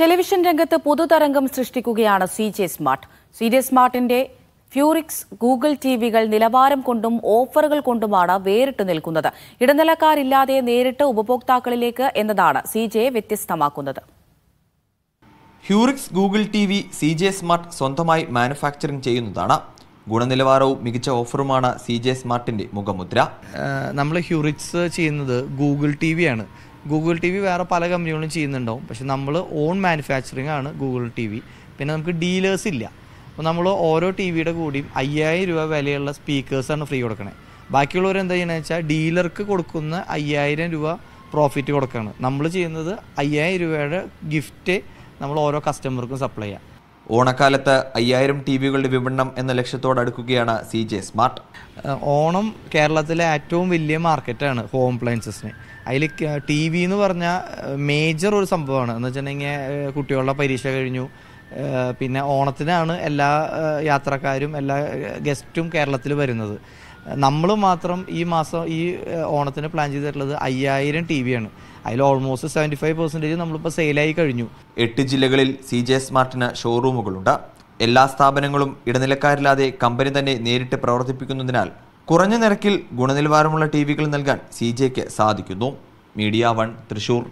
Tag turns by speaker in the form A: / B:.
A: Television രംഗത്ത് പുതുതരംഗം സൃഷ്ടിക്കുകയാണ് C J smart. C J സ്മാർട്ടിന്റെ ഫ്യൂറിക്സ് ഗൂഗിൾ ടി വികൾ നിലവാരം കൊണ്ടും ഓഫറുകൾ കൊണ്ടുമാണ് വേറിട്ട് നിൽക്കുന്നത്. ഇടനിലക്കാരില്ലാതെ നേരിട്ട് ഉപഭോക്താക്കളിലേക്ക് എന്നതാണ് സി ജെ വ്യത്യസ്തമാക്കുന്നത്.
B: ഹ്യൂറിക്സ് Google T V C J smart സ്വന്തമായി മാനുഫാക്ചറിംഗ് ചെയ്യുന്നതാണ്. ഗുണനിലവാരവും മികച്ച ഓഫറുമാണ് സി ജെ സ്മാർട്ടിന്റെ മുഖമുദ്ര.
C: നമ്മൾ ഹ്യൂറിക്സ് ചെയ്യുന്നത് ഗൂഗിൾ ടി വി ആണ് ഗൂഗിൾ ടി വി വേറെ പല കമ്പനികളും ചെയ്യുന്നുണ്ടാവും. പക്ഷെ നമ്മൾ ഓൺ മാനുഫാക്ചറിങ് ആണ് ഗൂഗിൾ ടി വി. പിന്നെ നമുക്ക് ഡീലേഴ്സ് ഇല്ല. അപ്പോൾ നമ്മൾ ഓരോ ടി വിയുടെ കൂടിയും അയ്യായിരം രൂപ വിലയുള്ള സ്പീക്കേഴ്സാണ് ഫ്രീ കൊടുക്കണേ. ബാക്കിയുള്ളവർ എന്താ ചെയ്യണമെന്ന് വെച്ചാൽ ഡീലർക്ക് കൊടുക്കുന്ന അയ്യായിരം രൂപ പ്രോഫിറ്റ് കൊടുക്കുകയാണ് നമ്മൾ ചെയ്യുന്നത് അയ്യായിരം രൂപയുടെ ഗിഫ്റ്റ് നമ്മൾ ഓരോ കസ്റ്റമർക്കും സപ്ലൈ ചെയ്യാം.
B: ഓണക്കാലത്ത് അയ്യായിരം ടി വികളുടെ വിപണനം എന്ന ലക്ഷ്യത്തോട് അടുക്കുകയാണ് സി ജെ സ്മാർട്ട്.
C: ഓണം കേരളത്തിലെ ഏറ്റവും വലിയ മാർക്കറ്റാണ് ഹോം അപ്ലയൻസസിന്. അതിൽ ടി വി എന്ന് പറഞ്ഞാൽ മേജർ ഒരു സംഭവമാണ്. എന്ന് വെച്ചിട്ടുണ്ടെങ്കിൽ കുട്ടികളുടെ പരീക്ഷ കഴിഞ്ഞു. പിന്നെ ഓണത്തിനാണ് എല്ലാ യാത്രക്കാരും എല്ലാ ഗസ്റ്റും കേരളത്തിൽ വരുന്നത്. നമ്മൾ മാത്രം ഈ മാസം ഈ ഓണത്തിന് പ്ലാൻ ചെയ്തിട്ടുള്ളത് അയ്യായിരം ടി ആണ്. അതിൽ ഓൾമോസ്റ്റ് സെവന്റി ഫൈവ് പെർസെന്റേജ് നമ്മളിപ്പോൾ സെയിലായി കഴിഞ്ഞു.
B: എട്ട് ജില്ലകളിൽ സി ജെ സ്മാർട്ടിന് ഷോറൂമുകളുണ്ട് എല്ലാ സ്ഥാപനങ്ങളും ഇടനിലക്കാരില്ലാതെ കമ്പനി തന്നെ നേരിട്ട് പ്രവർത്തിപ്പിക്കുന്നതിനാൽ കുറഞ്ഞ നിരക്കിൽ ഗുണനിലവാരമുള്ള ടി വികൾ നൽകാൻ സി ജെക്ക് സാധിക്കുന്നു. Media one Thrissur.